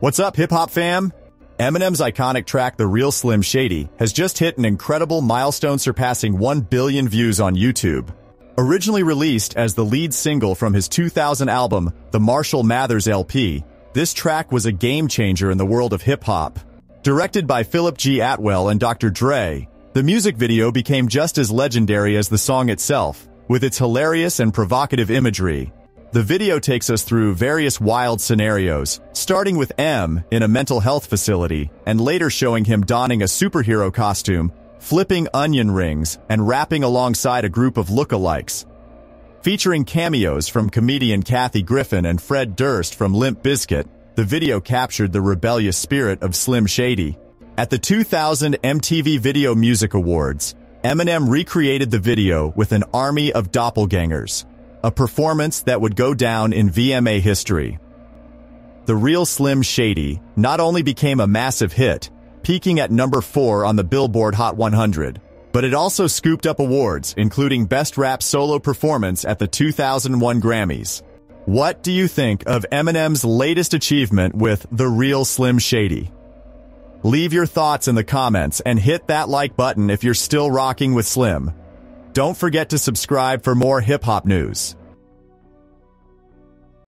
What's up, hip hop fam? Eminem's iconic track, The Real Slim Shady, has just hit an incredible milestone surpassing 1 billion views on YouTube. Originally released as the lead single from his 2000 album, The Marshall Mathers LP, this track was a game changer in the world of hip hop. Directed by Philip G. Atwell and Dr. Dre, the music video became just as legendary as the song itself, with its hilarious and provocative imagery, the video takes us through various wild scenarios, starting with Em in a mental health facility, and later showing him donning a superhero costume, flipping onion rings, and rapping alongside a group of lookalikes. Featuring cameos from comedian Kathy Griffin and Fred Durst from Limp Bizkit, the video captured the rebellious spirit of Slim Shady. At the 2000 MTV Video Music Awards, Eminem recreated the video with an army of doppelgangers, a performance that would go down in VMA history. The Real Slim Shady not only became a massive hit, peaking at number 4 on the Billboard Hot 100, but it also scooped up awards, including Best Rap Solo Performance at the 2001 Grammys. What do you think of Eminem's latest achievement with The Real Slim Shady? Leave your thoughts in the comments and hit that like button if you're still rocking with Slim. Don't forget to subscribe for more hip hop news.